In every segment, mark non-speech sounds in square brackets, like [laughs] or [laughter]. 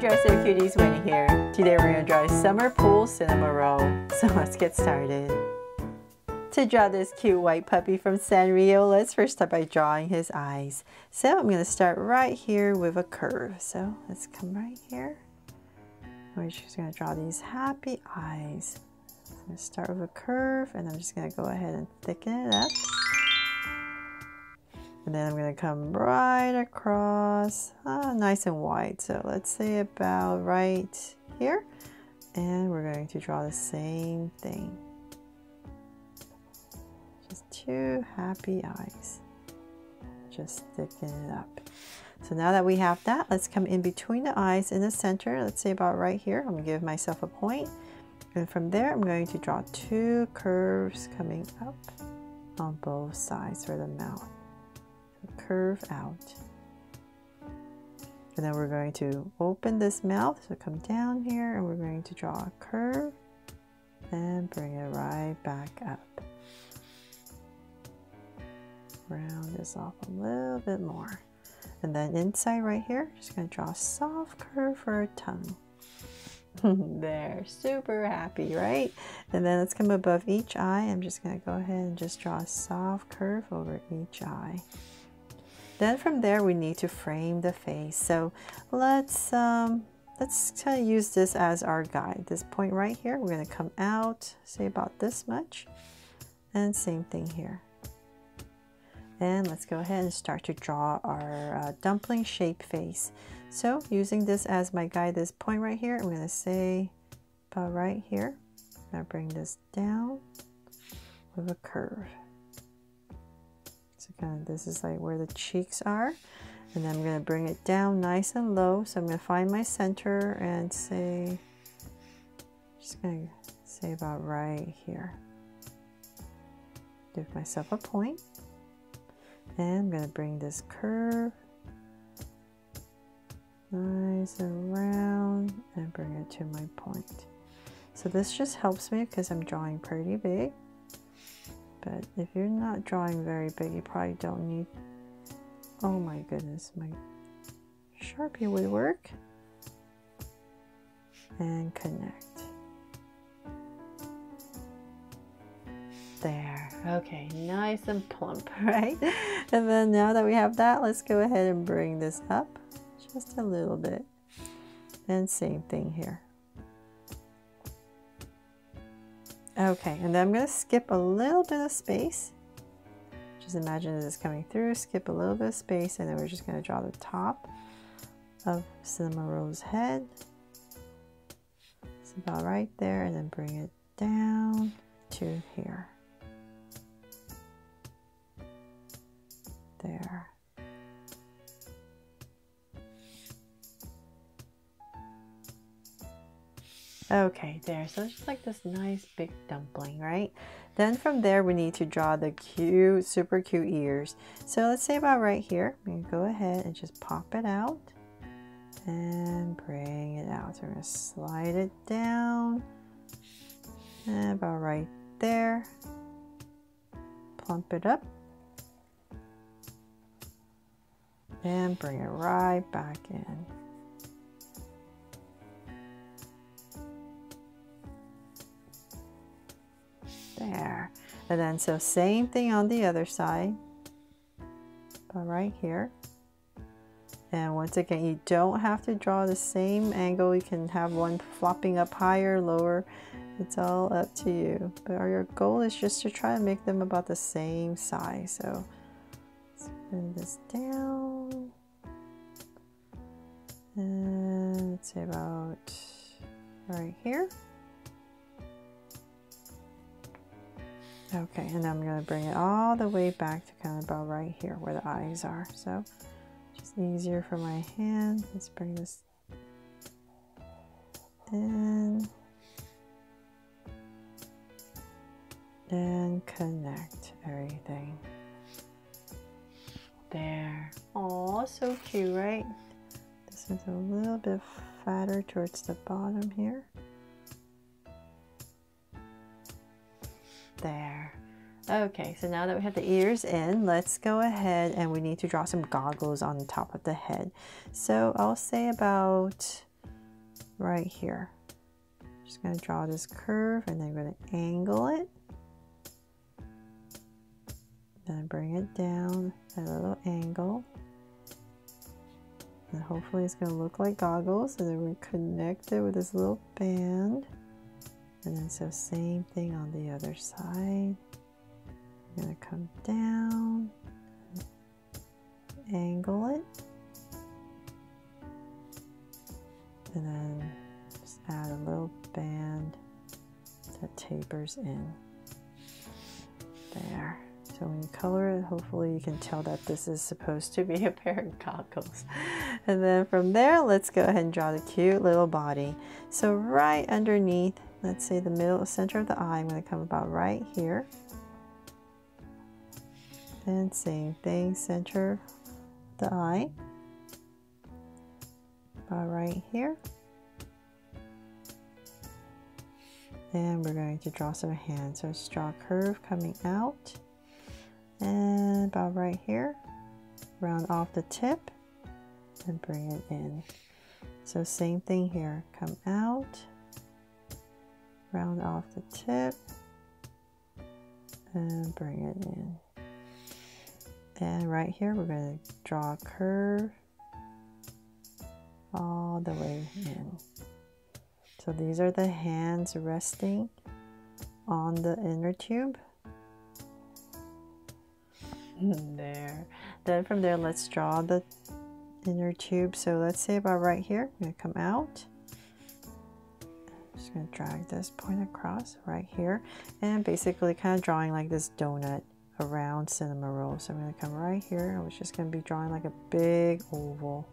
Dress Up Cuties Wennie here. Today we're going to draw a summer pool Cinnamoroll. So let's get started. To draw this cute white puppy from Sanrio, let's first start by drawing his eyes. So I'm going to start right here with a curve. So let's come right here. We're just going to draw these happy eyes. I'm going to start with a curve and I'm just going to go ahead and thicken it up. And then I'm going to come right across, ah, nice and wide. So let's say about right here. And we're going to draw the same thing. Just two happy eyes. Just thicken it up. So now that we have that, let's come in between the eyes in the center. Let's say about right here. I'm going to give myself a point. And from there, I'm going to draw two curves coming up on both sides for the mouth curve out. And then we're going to open this mouth, so come down here and we're going to draw a curve and bring it right back up. Round this off a little bit more. And then inside right here, just gonna draw a soft curve for a tongue. [laughs] there, super happy, right? And then let's come above each eye. I'm just gonna go ahead and just draw a soft curve over each eye. Then from there we need to frame the face. So let's um, let's kind of use this as our guide. This point right here, we're to come out, say about this much. And same thing here. And let's go ahead and start to draw our uh, dumpling shape face. So using this as my guide, this point right here, I'm to say about right here. Now bring this down with a curve. So kind of this is like where the cheeks are. And then I'm going to bring it down nice and low. So I'm going to find my center and say, just going to say about right here. Give myself a point. And I'm going to bring this curve nice and round and bring it to my point. So this just helps me because I'm drawing pretty big. But if you're not drawing very big, you probably don't need... Oh my goodness, my Sharpie would work. And connect. There. Okay, nice and plump, [laughs] right? And then now that we have that, let's go ahead and bring this up just a little bit. And same thing here. Okay, and then I'm going to skip a little bit of space. Just imagine this is coming through, skip a little bit of space, and then we're just going to draw the top of Cinnamoroll's head. It's about right there, and then bring it down to here. There. Okay, there. So it's just like this nice big dumpling, right? Then from there, we need to draw the cute, super cute ears. So let's say about right here, we can go ahead and just pop it out and bring it out. So we're gonna slide it down and about right there. Plump it up and bring it right back in. There. And then so same thing on the other side but right here. And once again you don't have to draw the same angle. You can have one flopping up higher lower. It's all up to you. But your goal is just to try to make them about the same size. So let's bring this down. And say about right here Okay, and I'm going to bring it all the way back to kind of about right here where the eyes are. So just easier for my hand. Let's bring this in and connect everything. There. Oh, so cute, right? This is a little bit fatter towards the bottom here. there. Okay, so now that we have the ears in, let's go ahead and we need to draw some goggles on the top of the head. So I'll say about right here. Just to draw this curve and then to angle it. Then bring it down at a little angle. And hopefully it's to look like goggles. And then we connect it with this little band. And then so same thing on the other side. I'm to come down, angle it. And then just add a little band that tapers in. There. So when you color it, hopefully you can tell that this is supposed to be a pair of goggles. [laughs] And then from there, let's go ahead and draw the cute little body. So right underneath, let's say the middle center of the eye, I'm going to come about right here. And same thing, center the eye. About right here. And we're going to draw some hands. So draw a curve coming out and about right here round off the tip and bring it in so same thing here come out round off the tip and bring it in and right here we're going to draw a curve all the way in so these are the hands resting on the inner tube there. Then from there, let's draw the inner tube. So let's say about right here, I'm going to come out. I'm just going to drag this point across right here. And basically kind of drawing like this donut around Cinnamoroll. So I'm going to come right here. I was just going to be drawing like a big oval.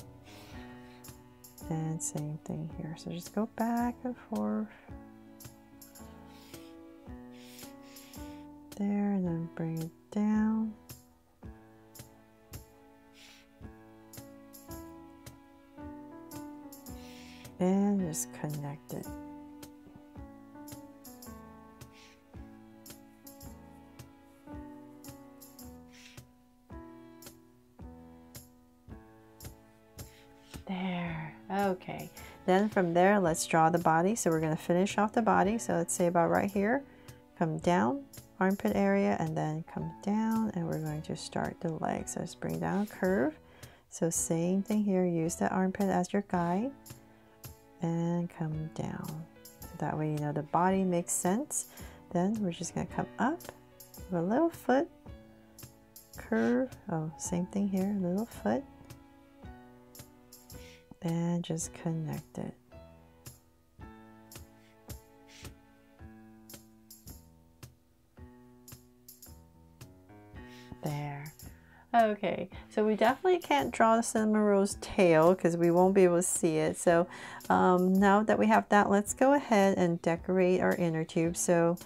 And same thing here. So just go back and forth. There, and then bring it down. and just connect it. Then from there, let's draw the body. So we're gonna finish off the body. So let's say about right here, come down, armpit area, and then come down, and we're going to start the legs. So let's bring down a curve. So same thing here, use the armpit as your guide and come down. So that way you know the body makes sense. Then we're just going to come up with a little foot, curve. Oh, same thing here, little foot. And just connect it. There. Okay, so we definitely can't draw the Cinnamoroll's tail because we won't be able to see it. So um, now that we have that, let's go ahead and decorate our inner tube. So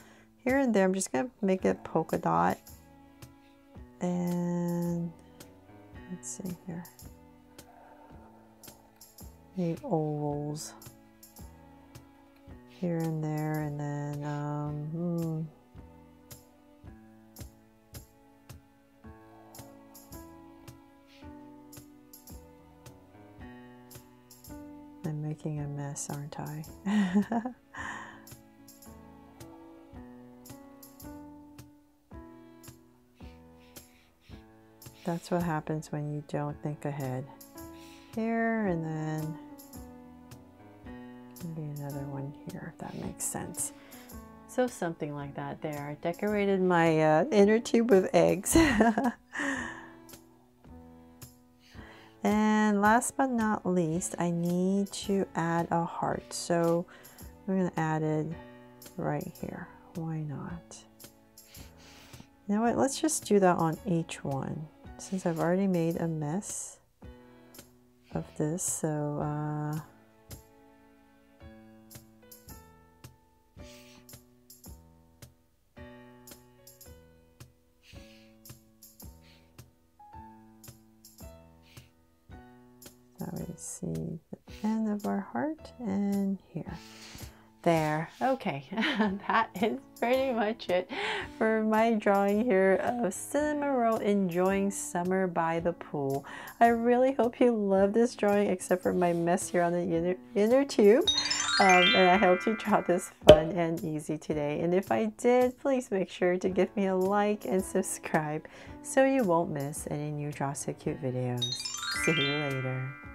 here and there, I'm just going to make it polka dot. And let's see here. The ovals here and there, and then um, hmm. I'm making a mess, aren't I? [laughs] That's what happens when you don't think ahead. Here and then maybe another one here, if that makes sense. So something like that there. I decorated my uh, inner tube with eggs. [laughs] And last but not least, I need to add a heart. So I'm going to add it right here. Why not? You know what? Let's just do that on each one. Since I've already made a mess of this. So, uh, we see the end of our heart and here. There. Okay, [laughs] that is pretty much it for my drawing here of Cinnamoroll enjoying summer by the pool. I really hope you love this drawing except for my mess here on the inner, inner tube. Um, and I hope you draw this fun and easy today. And if I did, please make sure to give me a like and subscribe so you won't miss any new Draw So Cute videos. See you later.